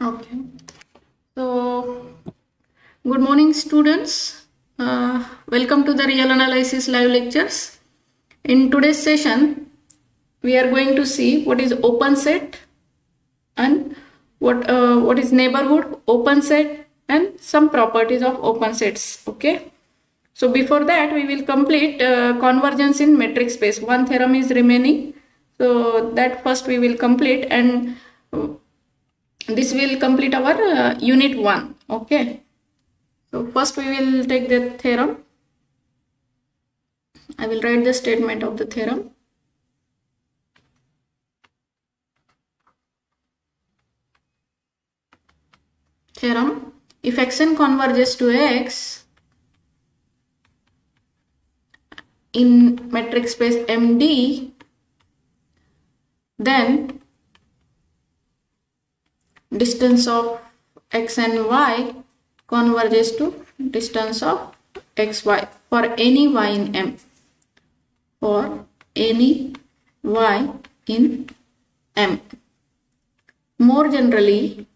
Okay. So, good morning, students. Uh, welcome to the Real Analysis live lectures. In today's session, we are going to see what is open set and what uh, what is neighborhood, open set, and some properties of open sets. Okay. So before that, we will complete uh, convergence in metric space. One theorem is remaining. So that first we will complete and this will complete our uh, unit 1 okay. So first we will take the theorem. I will write the statement of the theorem. Theorem. If xn converges to x in metric space md then distance of x and y converges to distance of xy for any y in M. For any y in M. More generally,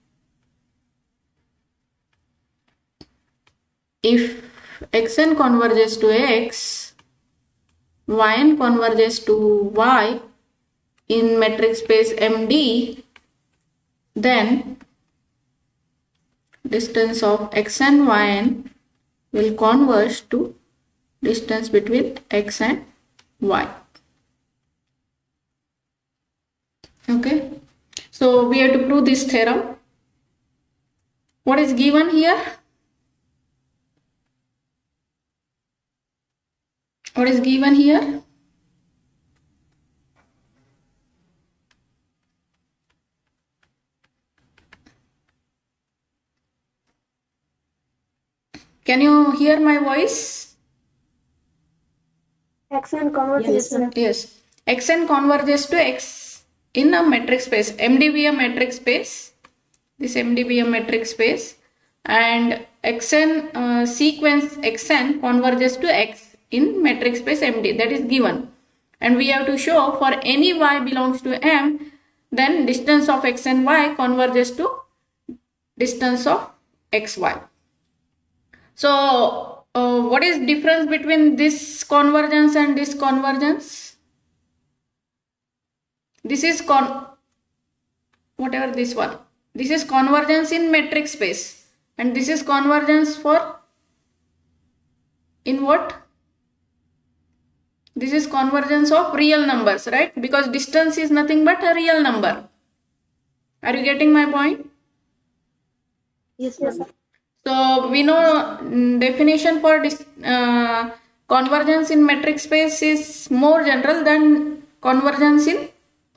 if xn converges to x, yn converges to y in metric space MD, then distance of x and yn will converge to distance between x and y. Okay, so we have to prove this theorem. What is given here? What is given here? Can you hear my voice? xn converges to Yes. xn converges to x in a metric space. MD be a metric space. This MD be a metric space. And xn uh, sequence xn converges to x in metric space MD. That is given. And we have to show for any y belongs to M, then distance of x and y converges to distance of xy. So, uh, what is difference between this convergence and this convergence? This is con, whatever this one. This is convergence in metric space, and this is convergence for in what? This is convergence of real numbers, right? Because distance is nothing but a real number. Are you getting my point? yes sir So we know mm, definition for this uh, convergence in metric space is more general than convergence in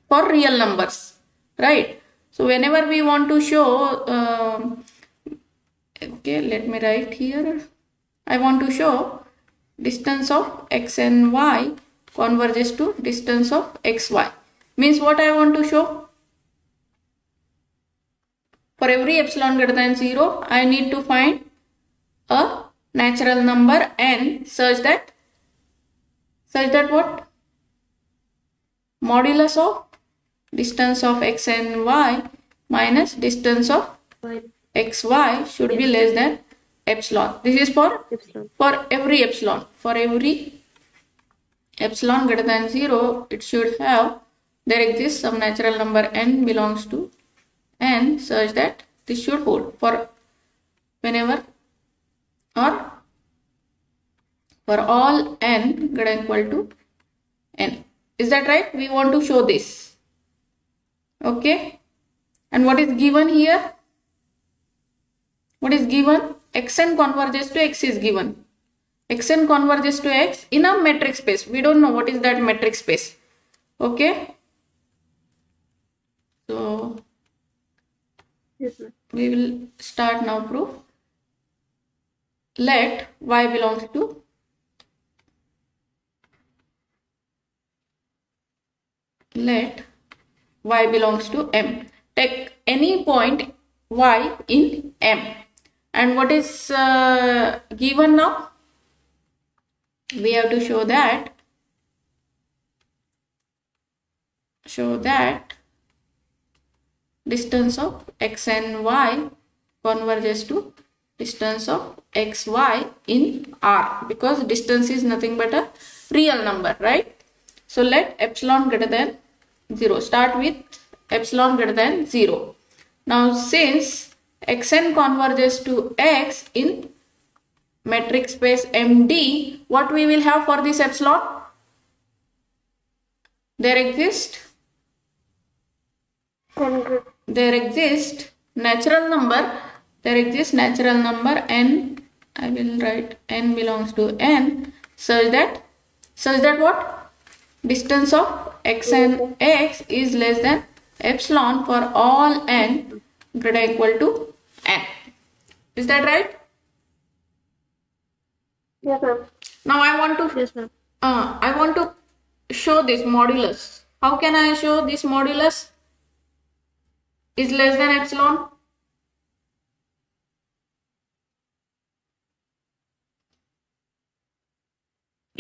for real numbers, right? So whenever we want to show, um okay, let me write here. I want to show distance of x and y converges to distance of xy. Means what I want to show? For every epsilon greater than 0, I need to find a natural number n such that such that what? Modulus of distance of x and y minus distance of xy should be less than epsilon. This is for epsilon for every epsilon. For every epsilon greater than 0, it should have, there exists some natural number n belongs to n such that this should hold for whenever or for all n greater equal to n. Is that right? We want to show this. Okay. And what is given here? What is given? xn converges to x is given. xn converges to x in a metric space. We don't know what is that metric space. Okay. So we will start now proof. Let y belongs to let y belongs to m. Take any point y in m. And what is uh, given now? We have to show that show that distance of x and y converges to distance of xy in R because distance is nothing but a real number, right? So let epsilon greater than 0. Start with epsilon greater than 0. Now since xn converges to x in metric space MD, what we will have for this epsilon? There exist. There exist natural number there exists natural number n i will write n belongs to n such that such that what? Distance of x and x is less than epsilon for all n greater or equal to n. Is that right? Yes, ma'am. now i want to Yes, ma'am. uh, i want to show this modulus. How can i show this modulus is less than epsilon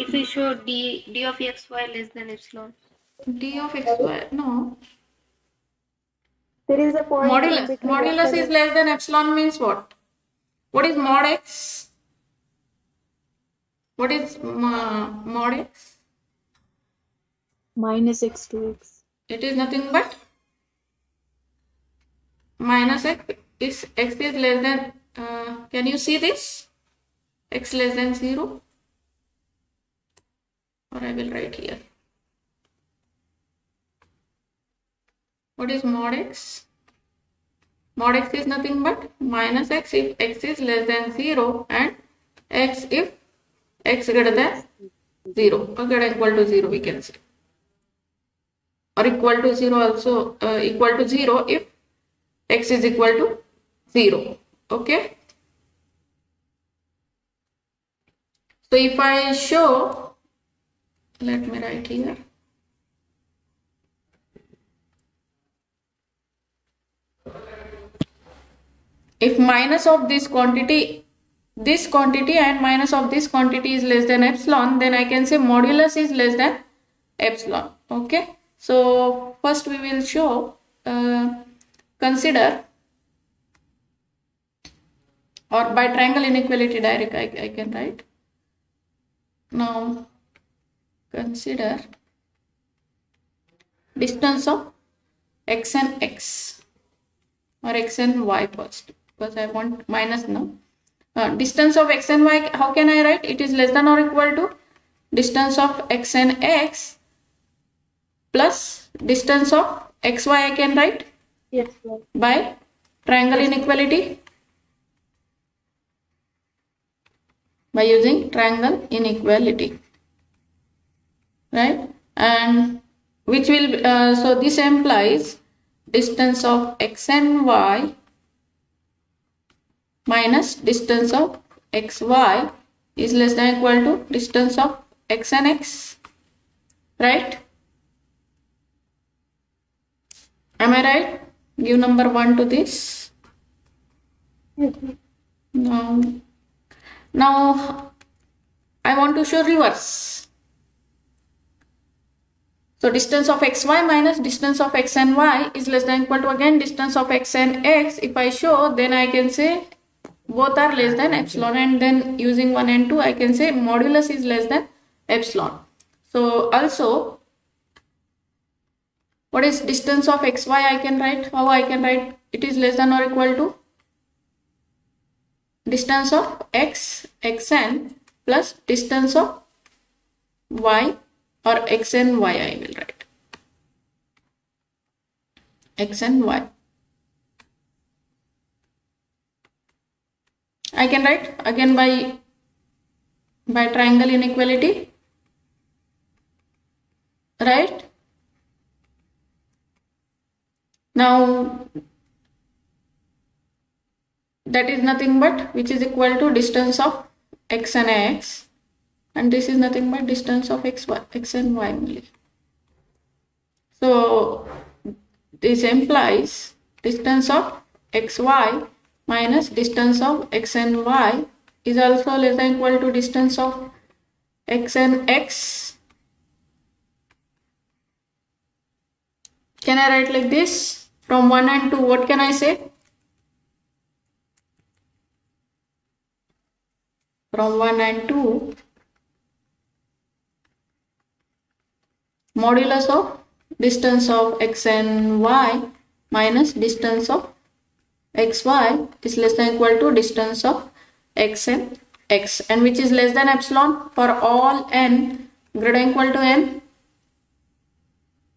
If we show d d of x y less than epsilon. d of x y no There is a point. modulus modulus is less than epsilon means what what is mod x what is mod x minus x to x. it is nothing but minus x is x is less than uh, can you see this? x less than 0 or i will write here. What is mod x? Mod x is nothing but minus x if x is less than 0 and x if x greater than 0 or greater equal to 0 we can say or equal to 0 also uh, equal to 0 if x is equal to 0 okay? So if i show let me write here. If minus of this quantity this quantity and minus of this quantity is less than epsilon then i can say modulus is less than epsilon okay? So first we will show uh, consider or by triangle inequality direct I, I can write now consider distance of x and x or x and y first because I want minus now. Uh, distance of x and y, how can I write? It is less than or equal to distance of x and x plus distance of xy I can write Yes, by triangle inequality? By using triangle inequality. Right? And which will uh, so this implies distance of x and y minus distance of xy is less than equal to distance of x and x. Right? Am i right give number 1 to this. Ma'am. now now i want to show reverse. So distance of xy minus distance of x and y is less than equal to again distance of x and x. If i show then i can say both are less than epsilon. And then using 1 and 2 i can say modulus is less than epsilon. So also what is distance of xy i can write? How i can write? It is less than or equal to distance of x xn plus distance of y or x and y I will write. X and y. I can write again by by triangle inequality. Right now that is nothing but which is equal to distance of x and x and this is nothing but distance of x, y, x and y only. So this implies distance of xy minus distance of x and y is also less than equal to distance of x and x. Can I write like this? From 1 and 2 what can I say? From 1 and 2 modulus of distance of x and y minus distance of xy is less than equal to distance of x and x. And which is less than epsilon for all n greater than equal to n?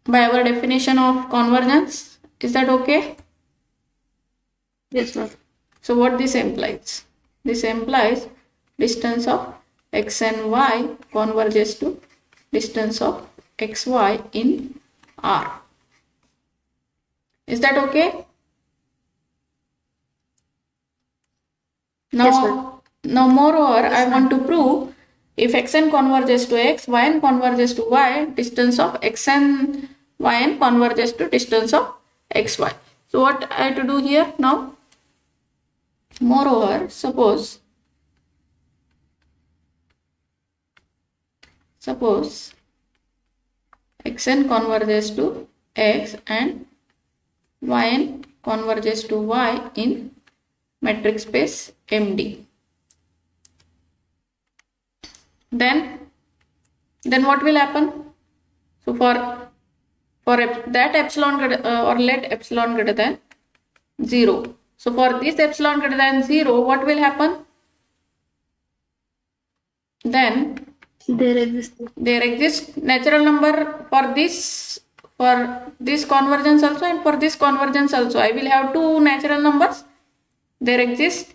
By our definition of convergence is that okay? Yes, ma'am. so what this implies? This implies distance of x and y converges to distance of xy in r. Is that okay? Now Yes, now moreover i want to prove if xn converges to x yn converges to y distance of xn yn converges to distance of xy. So what i have to do here now? Moreover suppose suppose xn converges to x and yn converges to y in metric space md then then what will happen? So for for that epsilon uh, or let epsilon greater than 0 so for this epsilon greater than 0 what will happen? Then There exists. there exists natural number for this for this convergence also and for this convergence also. I will have two natural numbers. There exist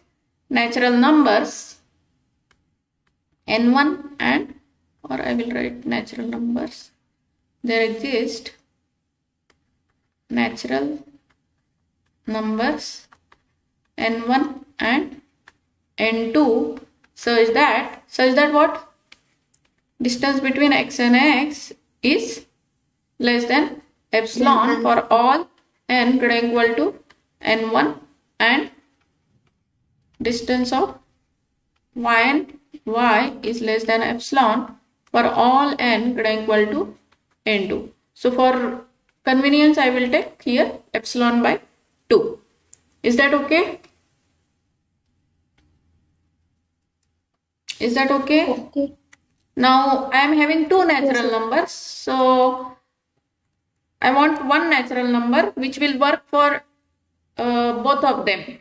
natural numbers n1 and or i will write natural numbers. There exist natural numbers n1 and n2 such that such that what? Distance between x and x is less than epsilon for all n greater than equal to n1 and distance of y and y is less than epsilon for all n greater than equal to n2 so for convenience i will take here epsilon by 2 is that okay is that okay Okay. now I am having two natural numbers. So I want one natural number which will work for uh, both of them.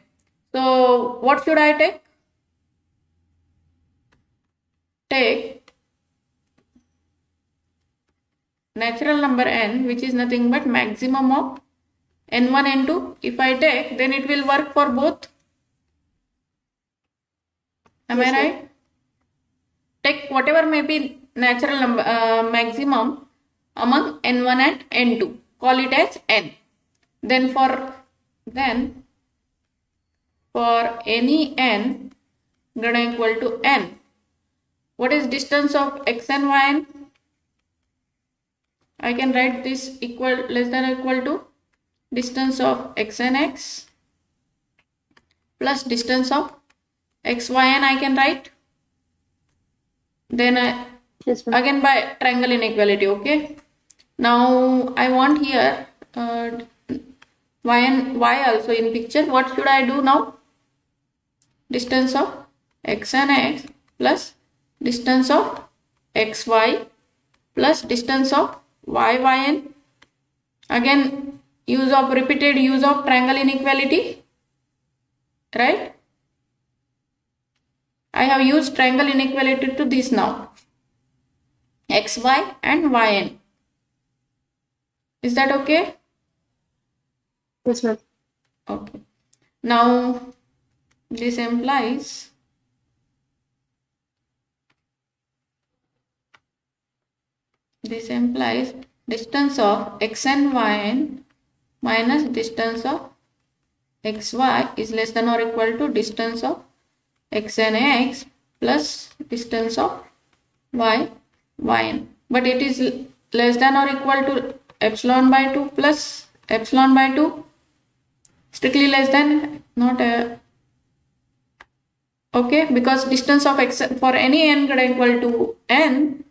So what should I take? Take natural number n which is nothing but maximum of n1 n2 if I take then it will work for both. Am Yes, I right? take whatever may be natural number uh, maximum among n1 and n2 call it as n then for then for any n greater than equal to n what is distance of x and y n i can write this equal less than or equal to distance of x and x plus distance of x y n i can write. Then I, Yes, again by triangle inequality okay? Now i want here uh, y and y also in picture. What should i do now? Distance of x and x plus distance of xy plus distance of y y n again use of repeated use of triangle inequality right I have used triangle inequality to this now. xy and yn. Is that okay? Yes, ma'am. Okay. Now this implies this implies distance of x and y minus distance of xy is less than or equal to distance of x and x plus distance of y yn but it is less than or equal to epsilon by 2 plus epsilon by 2 strictly less than not a okay because distance of x for any n greater equal to n uh,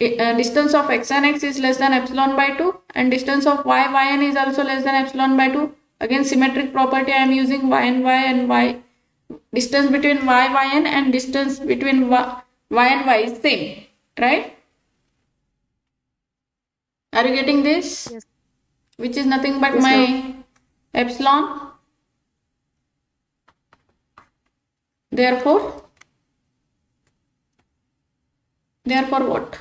Uh, distance of x and x is less than epsilon by 2 and distance of y yn is also less than epsilon by 2 again symmetric property i am using y and y and y. Distance between y yn and distance between y, y and y is same right? Are you getting this? Yes. which is nothing but Yes, my ma'am. epsilon. Therefore therefore what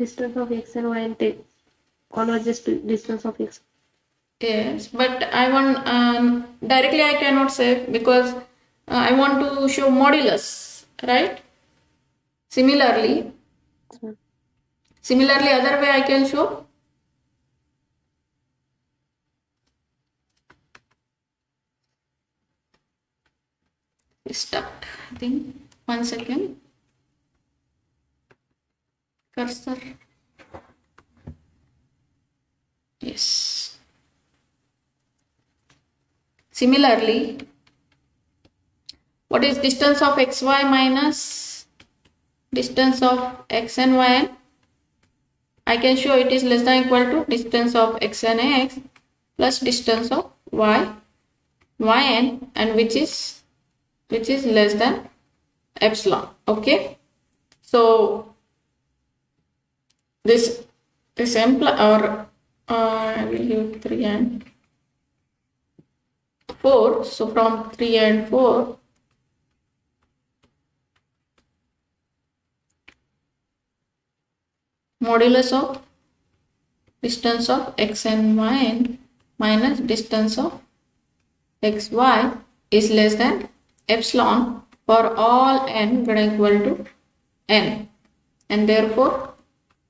Distance of x and y and take converges to distance of x. yes but i want um, directly i cannot say because uh, i want to show modulus right? Similarly Yes, similarly other way i can show? Stuck i think one second cursor yes. Similarly what is distance of xy minus distance of x and y and I can show it is less than equal to distance of x and x plus distance of y yn and which is which is less than epsilon. Okay? So this this imply or uh, I will give 3 and 4 so from 3 and 4 modulus of distance of x and y n minus distance of xy is less than epsilon for all n greater equal to n. And therefore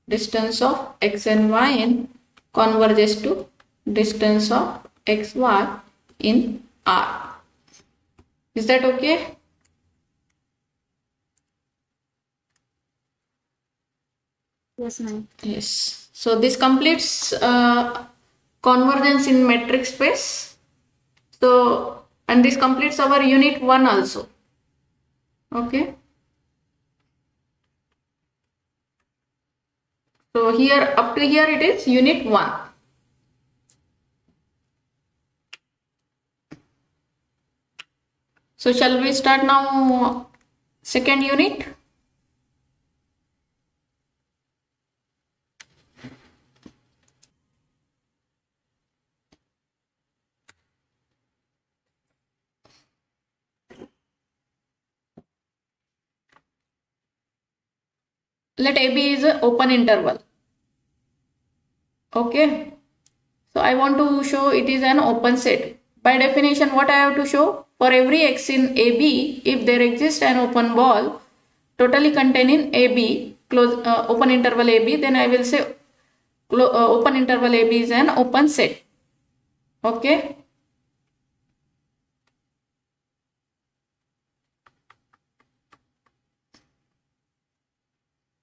distance of x and y n converges to distance of xy in R. Is that okay? Yes, ma'am. Yes. So this completes uh, convergence in metric space. So and this completes our unit 1 also. Okay. So here up to here it is unit 1. So shall we start now second unit? Let AB is an open interval. Okay. So I want to show it is an open set. By definition, what I have to show? For every x in AB, if there exists an open ball totally containing AB, close uh, open interval AB, then I will say uh, open interval AB is an open set. Okay.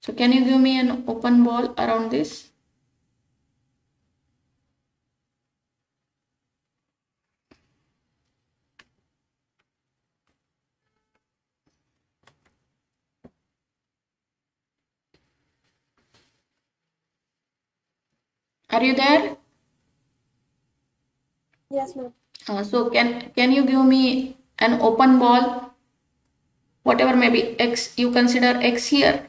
So can you give me an open ball around this? Are you there? Yes, ma'am. Uh, so can can you give me an open ball? Whatever may be x, you consider x here.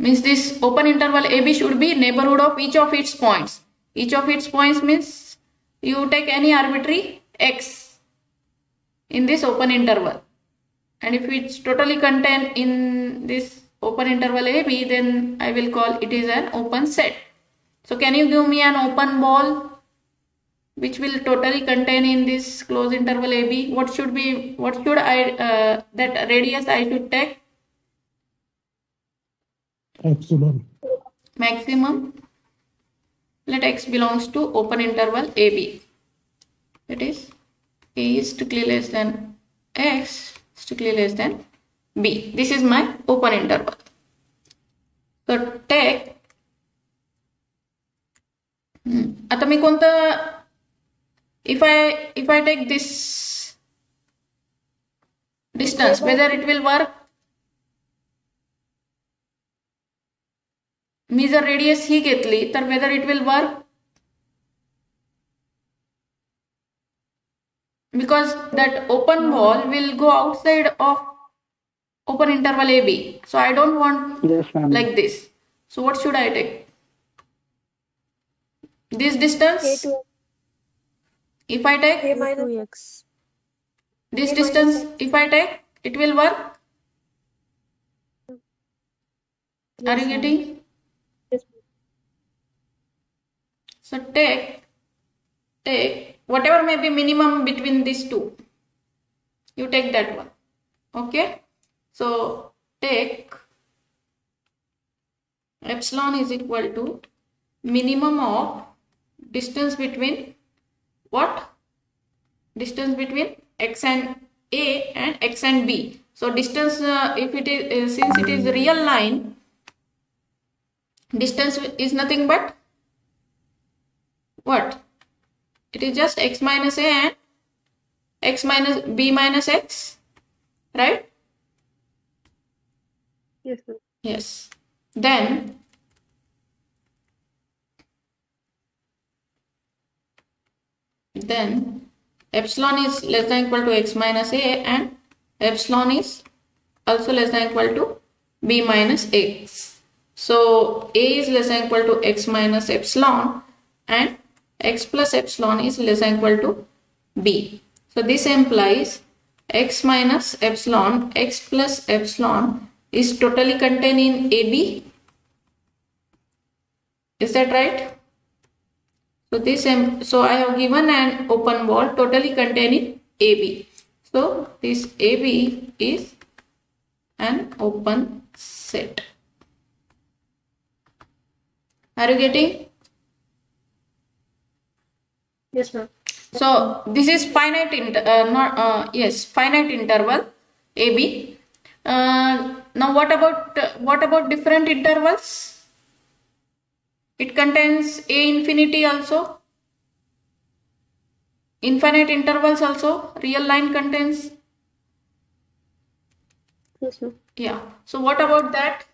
Means this open interval AB should be neighborhood of each of its points. Each of its points means you take any arbitrary x in this open interval. And if it's totally contained in this open interval AB, then I will call it is an open set. So can you give me an open ball which will totally contain in this closed interval AB? What should be, what should I, uh, that radius I should take? Epsilon. maximum let x belongs to open interval AB. That is A is strictly less than x strictly less than B. This is my open interval. So take हम्म, आता मी कोणतं if I if I take this distance whether it will work मी जर radius ही घेतली तर whether it will work because that open wall will go outside of open interval AB. So I don't want Yes, ma'am. like this. So what should I take? This distance, A2 if I take A minus x this distance, if I take, it will work. Are you getting? So take, take whatever may be minimum between these two. You take that one. Okay. So take epsilon is equal to minimum of distance between what? Distance between x and a and x and b. So distance uh, if it is uh, since it is real line distance is nothing but what? It is just x minus a and x minus b minus x right? Yes, ma'am. yes. Then then epsilon is less than equal to x minus a and epsilon is also less than equal to b minus x so a is less than equal to x minus epsilon and x plus epsilon is less than equal to b. So this implies x minus epsilon, x plus epsilon is totally contained in AB. Is that right? So this so I have given an open ball totally contained in AB. So this AB is an open set. Are you getting? Yes, ma'am. So this is finite inter uh, not uh, yes finite interval AB. Uh, now what about uh, what about different intervals? It contains a infinity also. Infinite intervals also. Real line contains Yes, ma'am. yeah. So what about that?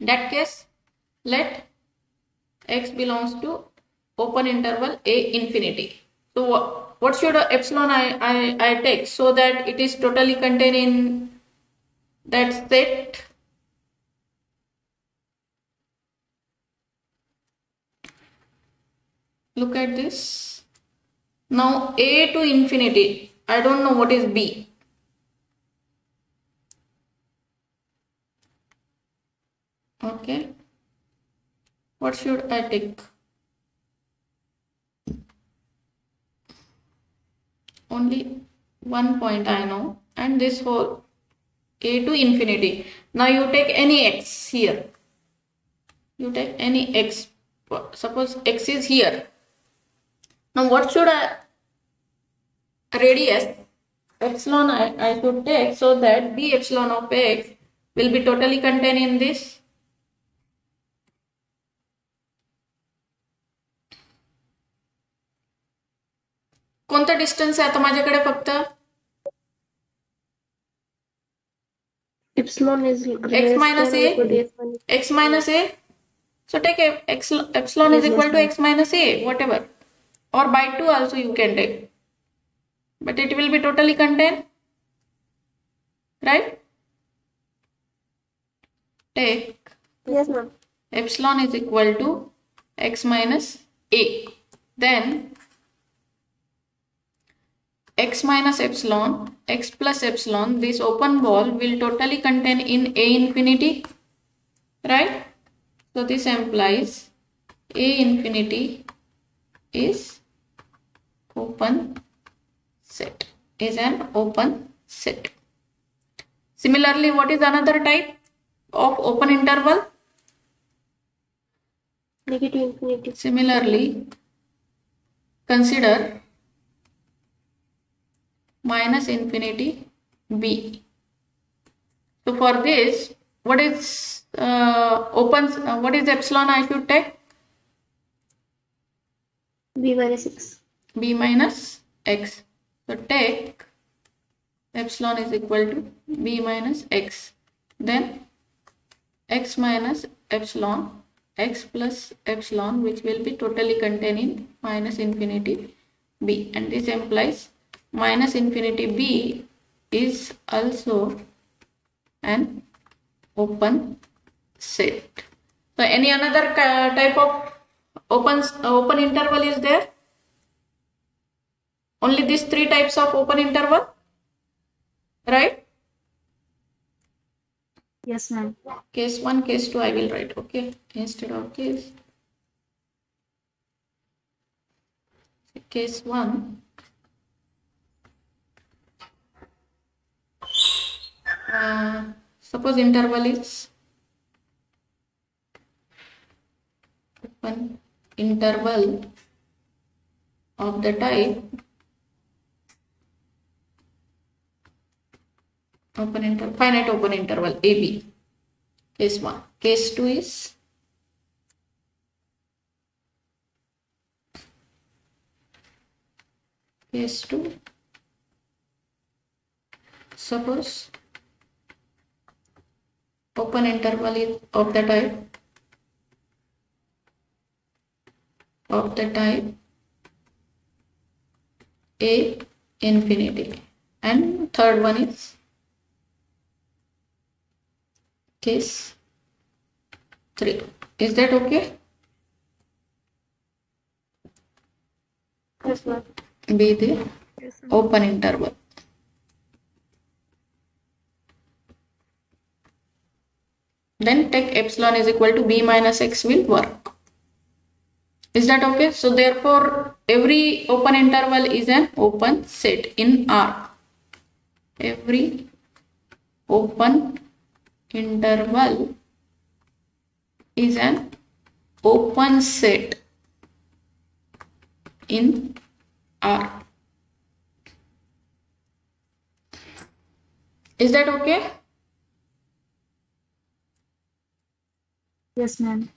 That case, let x belongs to open interval a infinity. So what, should epsilon I, I, I take so that it is totally contained in that set? Look at this. Now a to infinity. I don't know what is b. Okay. What should I take? Only one point I know, and this whole a to infinity. Now you take any x here. You take any x. Suppose x is here. Now what should I radius epsilon I, I should take so that b epsilon of x will be totally contained in this A? or equal to x minus x minus a? So take a x epsilon is Yes, equal to ma'am. x minus a whatever. Or by 2 also you can take. But it will be totally contained right? Take. Yes, ma'am. epsilon is equal to x minus a. Then x minus epsilon x plus epsilon this open ball will totally contain in a infinity right? So this implies a infinity is open set is an open set. Similarly what is another type of open interval? Negative infinity. Similarly, consider minus infinity b. So for this, what is uh, open? Uh, what is epsilon? I should take B minus x. b minus x. So take epsilon is equal to b minus x then x minus epsilon x plus epsilon which will be totally contained in minus infinity b and this implies minus infinity b is also an open set. So any another type of open open interval is there? Only these three types of open interval right? Yes, ma'am. case 1 case 2 i will write okay? Instead of case case 1 uh, suppose interval is open interval of the type open interval finite open interval ab case 1 case 2 is case 2 suppose open interval is of the type of the type a infinity. And third one is case 3 is that okay? Yes, ma'am. be the Yes, open interval then take epsilon is equal to b minus x will work. Is that okay? So therefore every open interval is an open set in r. Every open interval is an open set in r. Is that okay Yes, ma'am.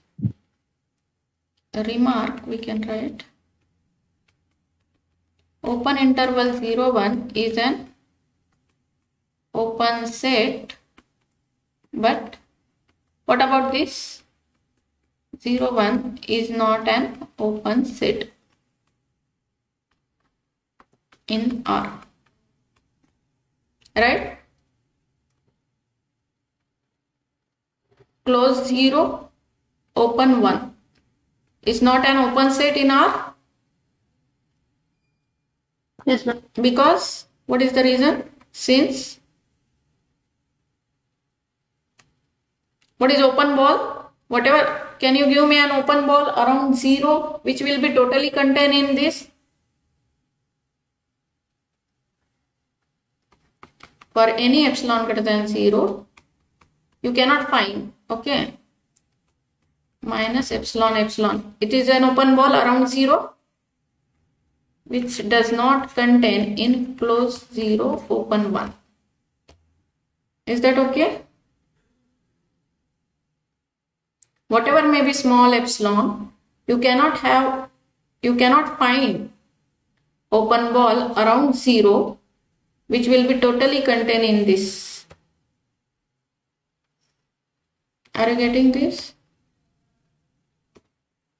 remark we can write. Open interval 0 1 is an open set but what about this? 0 1 is not an open set in R. Right close 0 open 1 is not an open set in R? Yes, ma'am. because what is the reason? Since what is open ball? Whatever can you give me an open ball around 0 which will be totally contained in this? For any epsilon greater than 0 you cannot find. Okay. Minus epsilon epsilon. It is an open ball around 0 which does not contain in close 0 open 1 is that okay? Whatever may be small epsilon you cannot have you cannot find open ball around 0 which will be totally contained in this are you getting this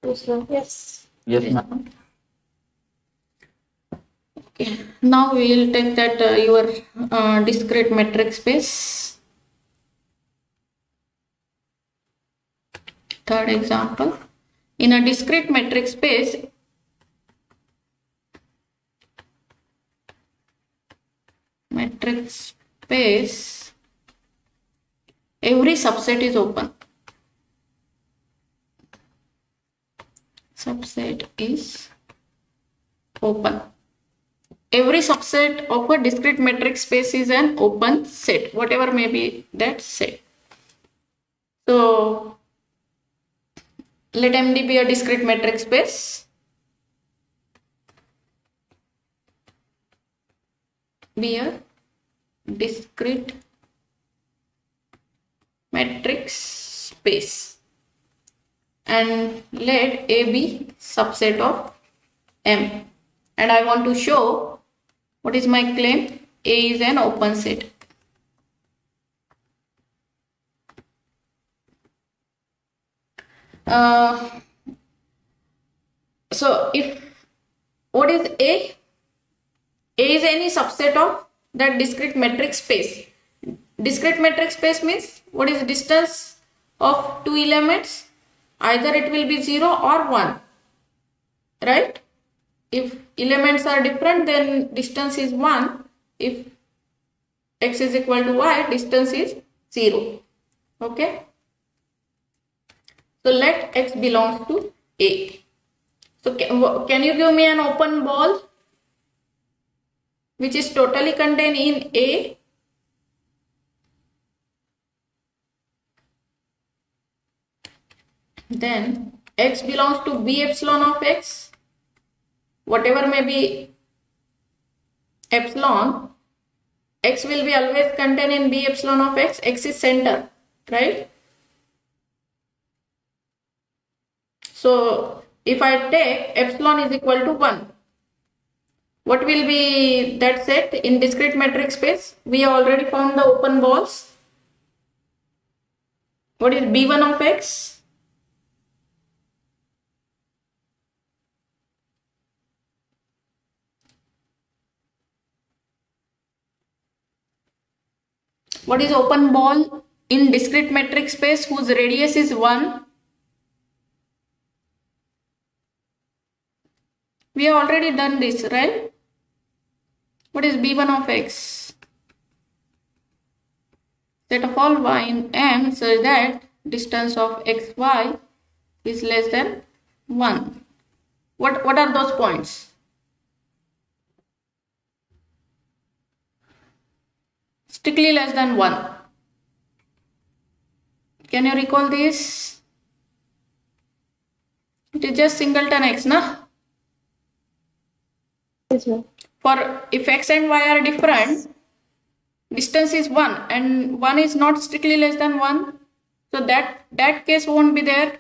Yes. Yes. Yes, ma'am. Okay, now we will take that uh, your uh, discrete metric space. Third example, in a discrete metric space, metric space, every subset is open. Subset is open. Every subset of a discrete metric space is an open set whatever may be that set. So let md be a discrete metric space. Be a discrete metric space and let a be subset of m and i want to show what is my claim A is an open set. Uh, so if what is A? A is any subset of that discrete metric space. Discrete metric space means what is the distance of two elements? Either it will be 0 or 1. Right? If elements are different then distance is 1. If x is equal to y, distance is 0. Okay? So let x belongs to A. So can, can you give me an open ball which is totally contained in A? Then x belongs to B epsilon of x. Whatever may be epsilon, x will be always contained in B epsilon of x. x is center, right? So if I take epsilon is equal to 1, what will be that set in discrete metric space? We already found the open balls. What is B1 of x? What is open ball in discrete metric space whose radius is 1? We have already done this, right? What is b1 of x? Set of all y in M such that distance of xy is less than 1. What, what are those points? Strictly less than 1. Can you recall this? It is just singleton x, na? Yes. For if x and y are different, distance is 1 and 1 is not strictly less than 1. So that, that case won't be there.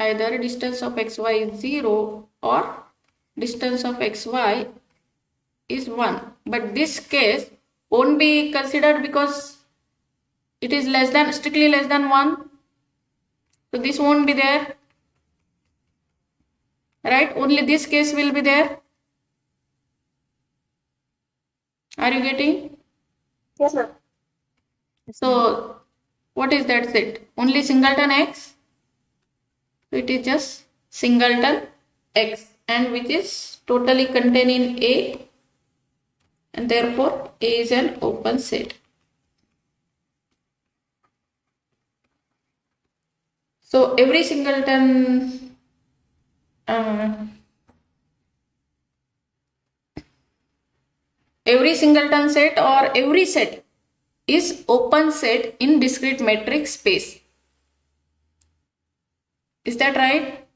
Either distance of xy is 0 or distance of xy is 1. But this case won't be considered because it is less than strictly less than 1. So this won't be there. Right? Only this case will be there. Are you getting? Yes, ma'am. so what is that set? Only singleton x? So it is just singleton x and which is totally contained in a and therefore a is an open set so every singleton uh, every singleton set or every set is open set in discrete metric space. Is that right?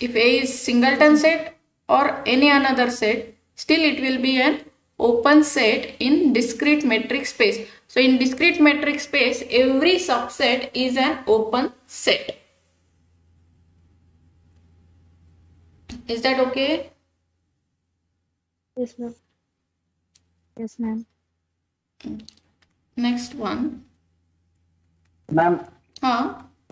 If A is singleton set or any another set, still it will be an open set in discrete metric space. So in discrete metric space, every subset is an open set. Is that okay? Yes, ma'am. Yes, ma'am. Next one. Ma'am Huh?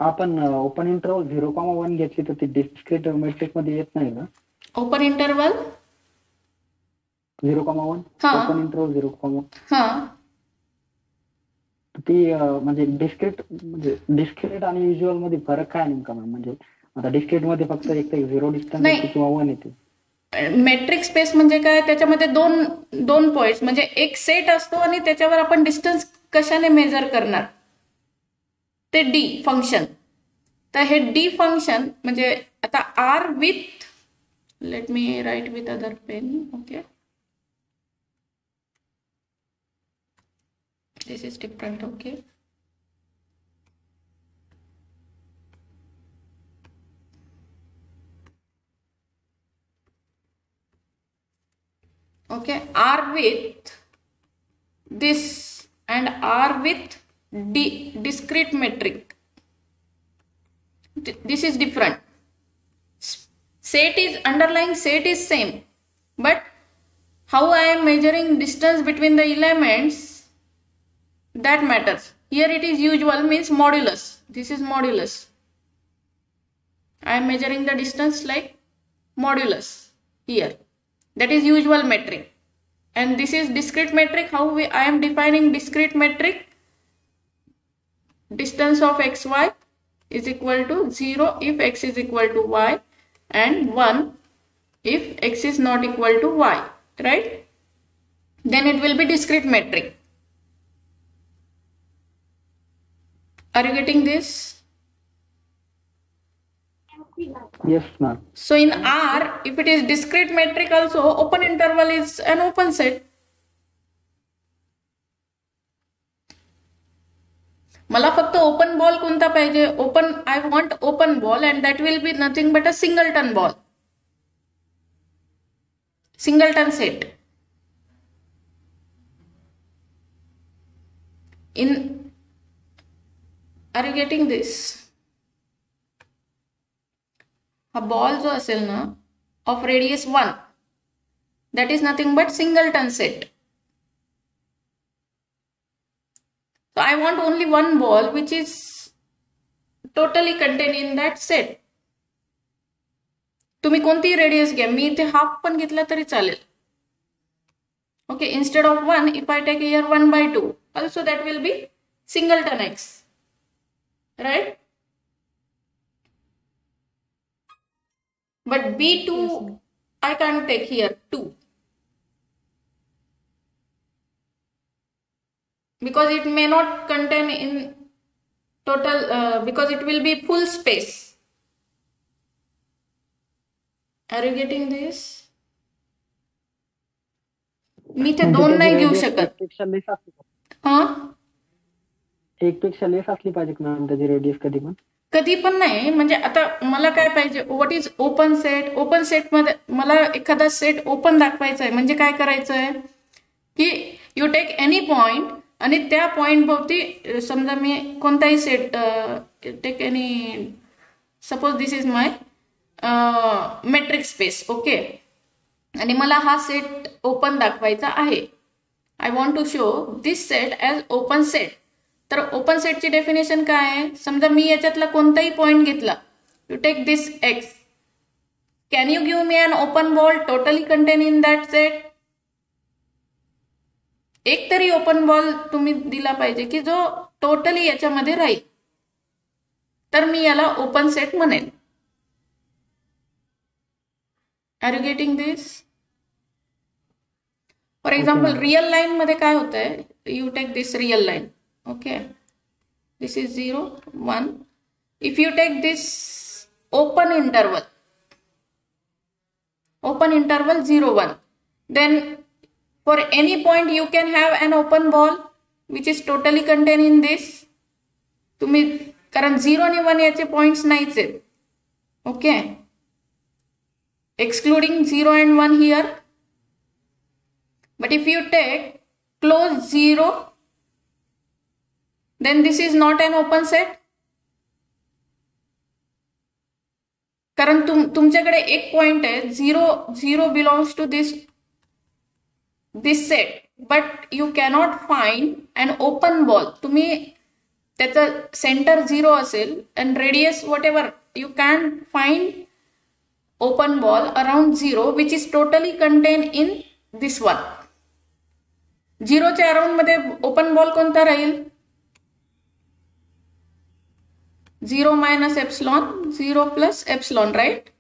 आपण open interval zero comma one घेतली तर ती discrete metric मध्ये येत नाही ना Open interval? Zero comma one हा. Open interval zero comma Huh? ती अं, म्हणजे डिस्क्रिट म्हणजे डिस्क्रिट आणि युज्युअलमध्ये फरक काय नेमका मॅम म्हणजे आता डिस्क्रिटमध्ये फक्त एक तर झिरो डिस्टन्स नाही. येते किंवा वन येते मेट्रिक स्पेस म्हणजे काय त्याच्यामध्ये दोन दोन पॉइंट्स म्हणजे एक सेट असतो आणि त्याच्यावर आपण डिस्टन्स कशाने मेजर करणार ते डी फंक्शन तर हे डी फंक्शन म्हणजे आता R with let me write with other pen okay? This is different okay? Okay r with this and r with D, discrete metric. This is different set is underlying set is same. But how i am measuring distance between the elements that matters. Here it is usual means modulus. This is modulus. I am measuring the distance like modulus here. That is usual metric. And this is discrete metric. How we i am defining discrete metric? Distance of xy is equal to 0 if x is equal to y and 1 if x is not equal to y right? Then it will be discrete metric are you getting this? Yes, ma'am. so in r if it is discrete metric also open interval is an open set मला फक्त open ball कोणता पाहिजे? Open I want open ball and that will be nothing but a singleton ball singleton set in are you getting this हा ball जो असेल ना of radius one that is nothing but singleton set So I want only one ball which is totally contained in that set. तुम्ही कोणतीही radius घ्या मी इथे half पण घेतला तरी चालेल okay instead of one if I take here one by two also that will B single ten X right but B two I can take here to because it may not contain in total uh, because it will be full space. Are you getting this? मी ते दोन नाही घेऊ शकत. हा? एक पेक्षा less असली पाहिजे मॅम त्याची रेडियस कधी पण. कधी पण नाही. म्हणजे आता मला काय पाहिजे what is open set open सेटमध्ये मला एखादा सेट ओपन दाखवायचा आहे म्हणजे काय करायचं आहे की यू टेक एनी पॉइंट आणि त्या पॉईंटभोवती समजा मी कोणताही set take any suppose this is my metric space okay आणि मला हा सेट ओपन दाखवायचा आहे. I want to show this set as open set तर ओपन सेटची डेफिनेशन काय आहे? समजा मी याच्यातला कोणताही पॉईंट घेतला. You take this X can you give me an open ball totally contain in that set एक तरी ओपन बॉल तुम्ही दिला पाहिजे की जो टोटली याच्यामध्ये राहील. तर मी याला ओपन सेट म्हणेन are you getting this for example real line मध्ये काय होत आहे you take this real line okay this is zero one if you take this open interval open interval 0 1 then for any point you can have an open ball which is totally contained in this तुम्ही कारण zero आणि one याचे points नाहीच आहेत okay excluding zero and one here but if you take close zero then this is not an open set कारण तुम तुमच्याकडे एक पॉइंट आहे zero zero belongs to this this set but you cannot find and open ball तुम्ही त्याचं centre zero असेल and radius whatever you can find open ball around zero which is totally contain in this one झिरोच्या अराउंडमध्ये open ball कोणता राहील? Zero minus epsilon zero plus epsilon right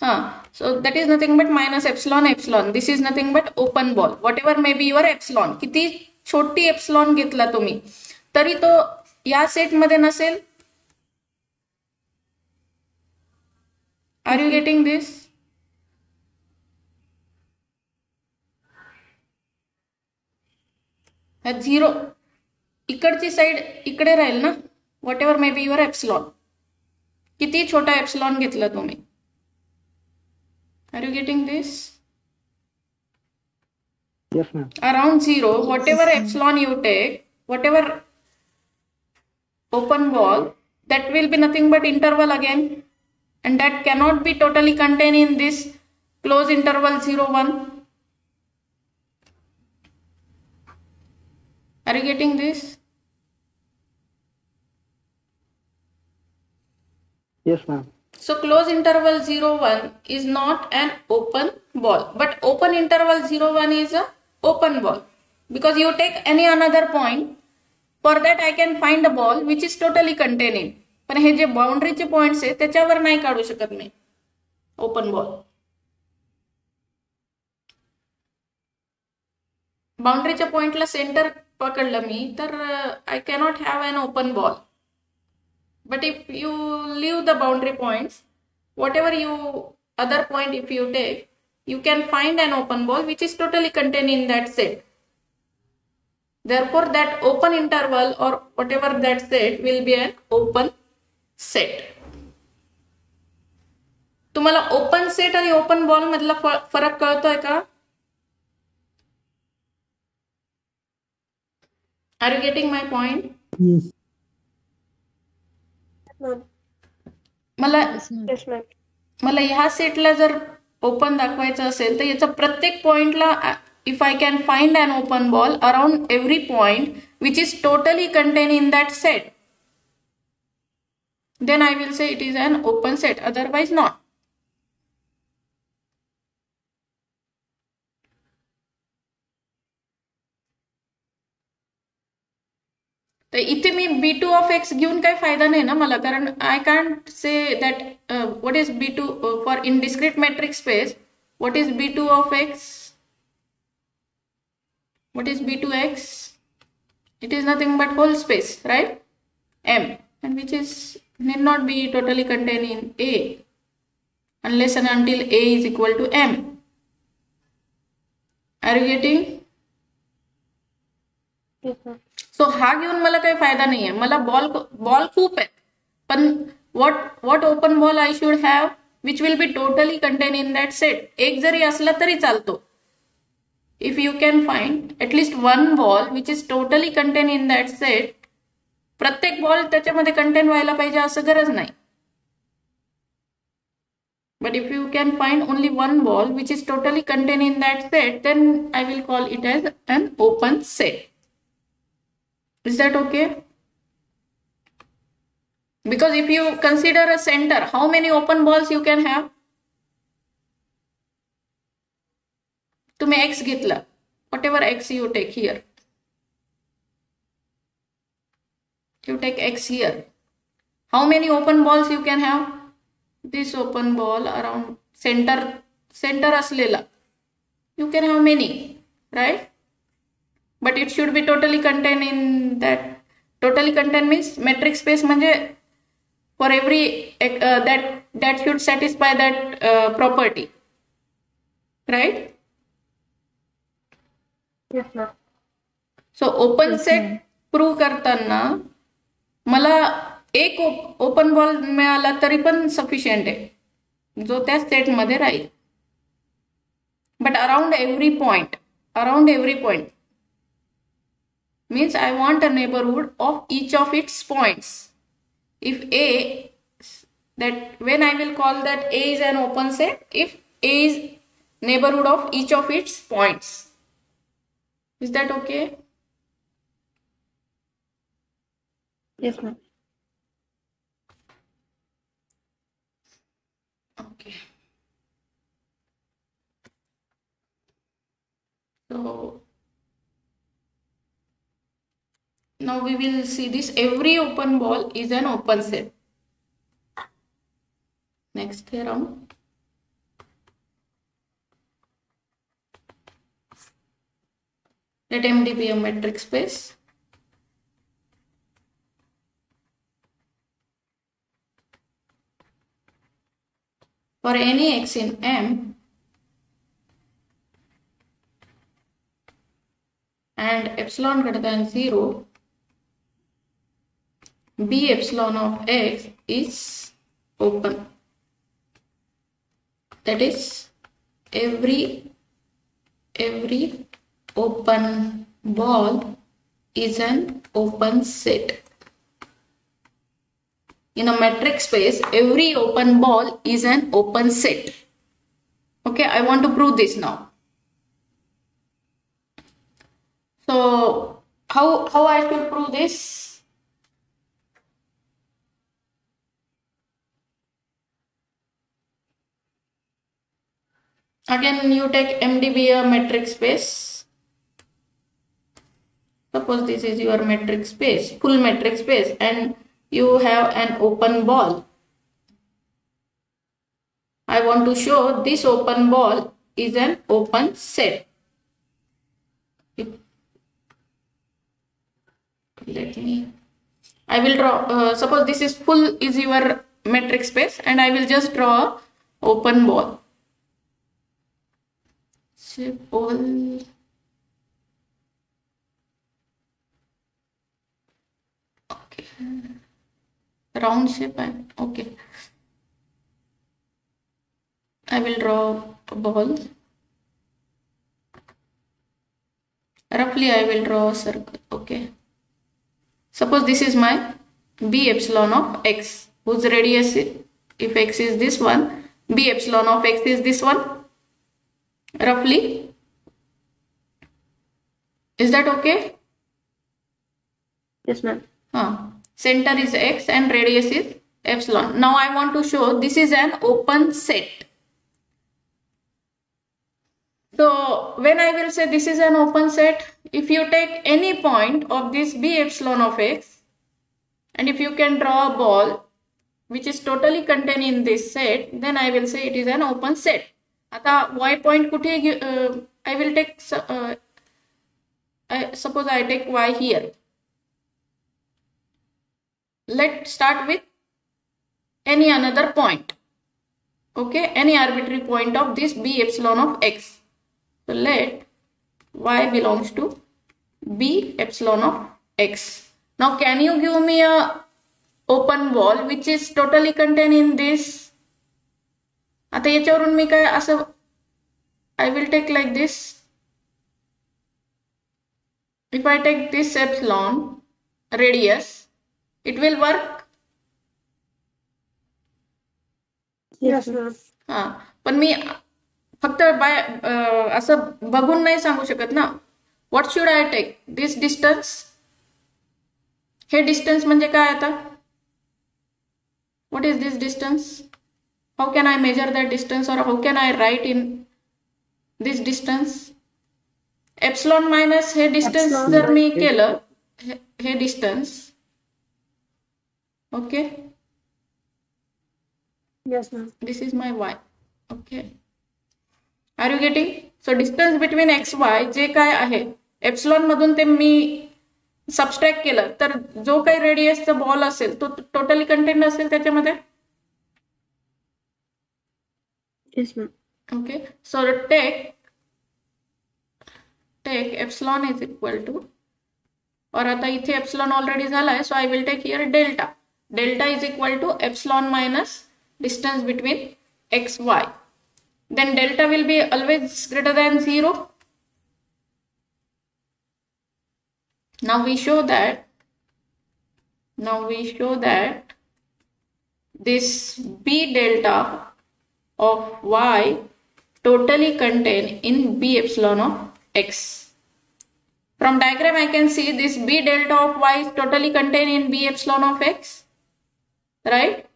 Huh. So that is nothing but minus epsilon epsilon. This is nothing but open ball. Whatever may be your epsilon. किती छोटी epsilon घेतला तुम्ही तरी तो या सेटमध्ये नसेल are you getting this zero इकडची साईड इकडे राहील ना whatever may be your epsilon किती छोटा एप्सलॉन घेतला तुम्ही Are you getting this? Yes, ma'am. Around 0, whatever epsilon you take, whatever open ball, that will be nothing but interval again. And that cannot be totally contained in this close interval 0, 1. Are you getting this? Yes, ma'am. So close interval 0 1 is not an open ball but open interval 0 1 is a open ball because you take any another point for that I can find a ball which is totally containing. पण हे जे बाउंड्रीचे points आहे त्याच्यावर नाही काढू शकत मी open ball बाउंड्रीच्या पॉइंटला centre पकडलं मी तर I cannot have an open ball But if you leave the boundary points, whatever you other point if you take, you can find an open ball which is totally contained in that set. Therefore, that open interval or whatever that set will be an open set. तुम्हाला open set आणि open ball मधला फ- फरक कळतोय का are you getting my point ma'am. मला. मला ह्या सेटला जर ओपन दाखवायचं असेल तर याचा प्रत्येक पॉइंटला if I can find an open ball around every point which is totally contain in that set then I will say it is an open set, otherwise not. तो इतने मैं बी टू ऑफ़ एक्स घेन का फ़ायदा नहीं ना माला? कारण I can't say that what is B two for indiscrete metric space what is B two of X what is B two X it is nothing but whole space right M and which is need not be totally contain in A unless and until A is equal to M are you getting so हा घेऊन मला काही फ़ायदा नाहीये. मला ball ball खूप आहेत. पण what what open ball I should have which will be totally contain in that set एक जरी असला तरी चालतो. If you can find at least one ball which is totally contain in that set प्रत्येक ball त्याच्यामध्ये contain व्हायला पाहिजे असं गरज नाही. But if you can find only one ball which is totally contained in that set, then I will call it as an open set. Is that okay? Because if you consider a center, how many open balls you can have? तुम्ही x घेतला whatever x you take here. You take x here. How many open balls you can have? This open ball around center center असलेला. You can have many, right? But it should be totally contain in that totally contain means metric space म्हणजे for every that that should satisfy that property right so open set prove करताना मला एक open ball मिळाला तरी पण sufficient आहे. जो त्या स्टेटमध्ये राहील. But around every point around every point means I want a neighborhood of each of its points. If A, that when I will call that A is an open set, if A is neighborhood of each of its points. Is that okay? Yes, ma'am. Okay. So now we will see this every open ball is an open set. Next theorem. Let MD be a metric space. For any x in M and epsilon greater than 0, b epsilon of x is open. That is every every open ball is an open set. in a metric space, every open ball is an open set. Okay, I want to prove this now. So, how, how I should prove this? Again, you take MDB a metric space. Suppose this is your metric space, full metric space, and you have an open ball. I want to show this open ball is an open set. Let me, I will draw, uh, suppose this is full is your metric space and I will just draw open ball. Ball. Okay round shape and okay I will draw a ball. Roughly I will draw a circle. Okay suppose this is my b epsilon of x. Whose radius if x is this one? B epsilon of x is this one roughly is that okay Yes, ma'am. Huh. Center is x and radius is epsilon. Now I want to show this is an open set. So when I will say this is an open set, if you take any point of this b epsilon of x and if you can draw a ball which is totally contained in this set, then I will say it is an open set. आता y point कुठे uh, I will take uh, I, suppose I take y here let's start with any another point okay any arbitrary point of this b epsilon of x so let y belongs to b epsilon of x now can you give me a open ball which is totally contained in this आता याच्यावरून मी काय असं I will take like this if I take this epsilon radius it will work. हा पण मी फक्त bye असं बघून नाही सांगू शकत ना. What should I take this distance hey distance म्हणजे काय आता? What is this distance how can I measure that distance or how can I write in this distance epsilon minus hey distance Epsilon जर मी minus. केलं. हे- distance okay Yes, ma'am. this is my y. Okay. Are you getting? So distance between x y जे काय आहे epsilon मधून ते मी subtract केलं. तर जो काही रेडियसचा बॉल असेल तो टोटली कंटेंट असेल त्याच्यामध्ये? Yes, ma'am. Okay so take take epsilon is equal to और आता इथे एप्सलॉन ऑलरेडी झाला आहे सो आय will take here delta delta is equal to epsilon minus distance between x Y then delta will be always greater than 0 now we show that now we show that this b delta of y totally contain in b epsilon of x from diagram i can see this b delta of y is totally contained in b epsilon of x right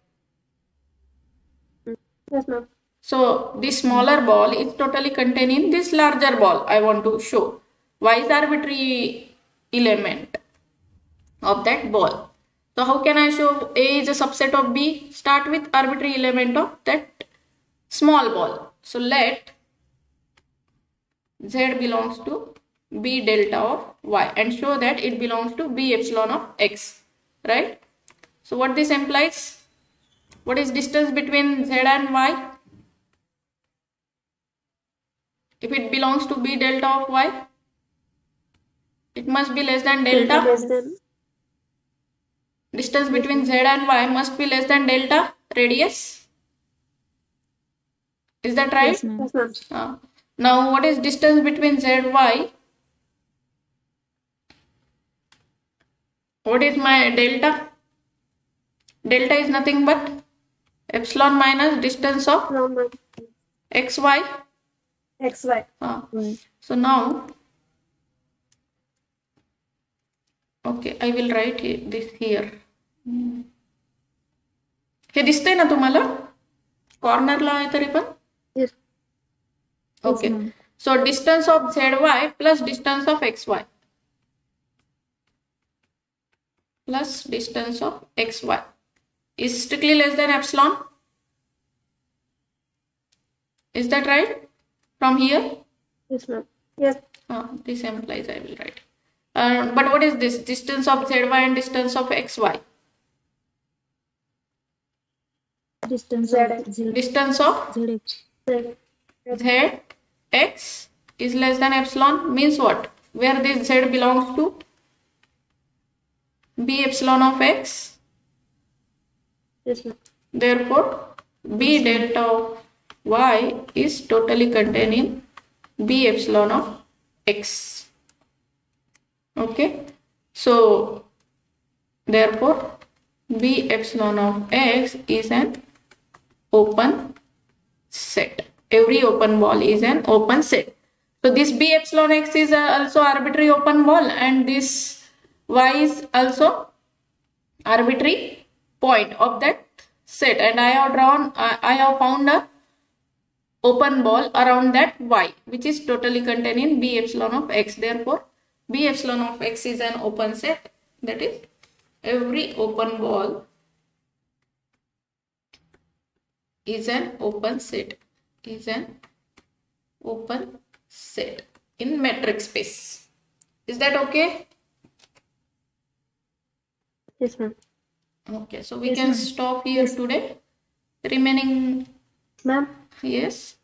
Yes, ma'am. so this smaller ball is totally contained in this larger ball I want to show. Y is arbitrary element of that ball. So how can I show A is a subset of B? Start with arbitrary element of that small ball. So let Z belongs to B delta of Y and show that it belongs to B epsilon of X. Right? So what this implies? What is distance between Z and Y? If it belongs to B delta of Y, it must be less than delta. Less than. Distance between Z and Y must be less than delta radius. Is that right? Yes, ma'am. Yes, ma'am. Uh, now, what is distance between Z and Y? What is my delta? delta is nothing but epsilon minus distance of From uh, xy xy. Ah, Y. so now okay i will write he- this here Hmm. हे दिसतंय ना तुम्हाला कॉर्नरला आहे तरी पण Yes. Okay. So distance of zy plus distance of xy plus distance of xy is strictly less than epsilon. Is that right? From here? Yes, ma'am. Yes. Oh, this implies I will write. Uh, but what is this? Distance of zy and distance of xy? Distance of, distance of Z. Z x is less than epsilon means what? Where this z belongs to? b epsilon of x. Yes. Therefore, b delta of y is totally contained in b epsilon of x. Okay, so therefore, b epsilon of x is an open set. Every open ball is an open set. So this b epsilon x is also arbitrary open ball, and this y is also arbitrary point of that set. And I have drawn I, I have found a open ball around that y which is totally contained in b epsilon of x. Therefore b epsilon of x is an open set. That is every open ball is an open set is an open set in metric space is that okay Yes, ma'am. Okay, so we Yes, can stop here today. Remaining, Ma'am, yes.